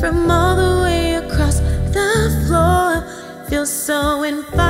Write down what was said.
from all the way across the floor. Feels so inviting.